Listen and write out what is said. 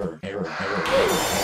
error, error, error. error.